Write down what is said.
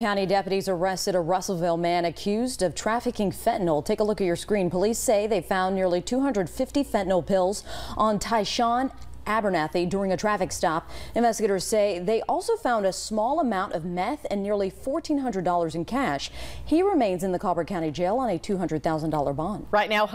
County deputies arrested a Russellville man accused of trafficking fentanyl. Take a look at your screen. Police say they found nearly 250 fentanyl pills on Taishun Abernathy during a traffic stop. Investigators say they also found a small amount of meth and nearly $1,400 in cash. He remains in the Colbert County Jail on a $200,000 bond. Right now.